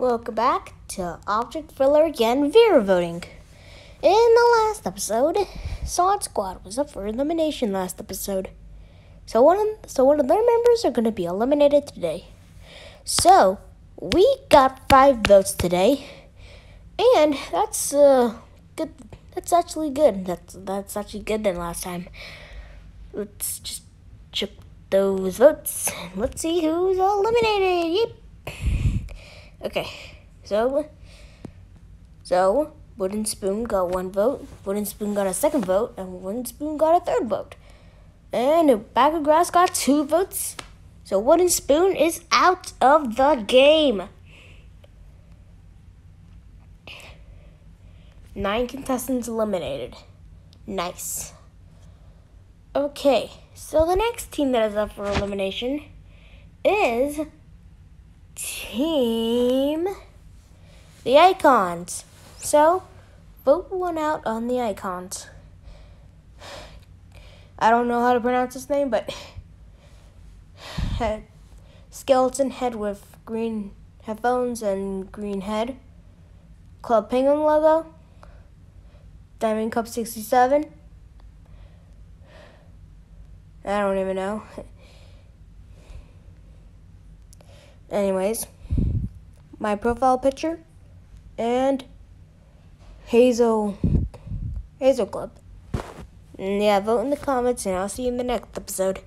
Welcome back to Object Filler again, Viewer voting. In the last episode, Solid Squad was up for elimination last episode. So one of, so one of their members are going to be eliminated today. So, we got 5 votes today. And that's uh good that's actually good. That's that's actually good than last time. Let's just check those votes. Let's see who's eliminated. Yep. Okay, so so Wooden Spoon got one vote, Wooden Spoon got a second vote, and Wooden Spoon got a third vote. And a Bag of Grass got two votes. So Wooden Spoon is out of the game. Nine contestants eliminated. Nice. Okay, so the next team that is up for elimination is Team the Icons. So, vote one out on the Icons. I don't know how to pronounce his name, but skeleton head with green headphones and green head. Club Penguin logo. Diamond Cup 67. I don't even know. Anyways, my profile picture and Hazel Hazel Club. Yeah, vote in the comments and I'll see you in the next episode.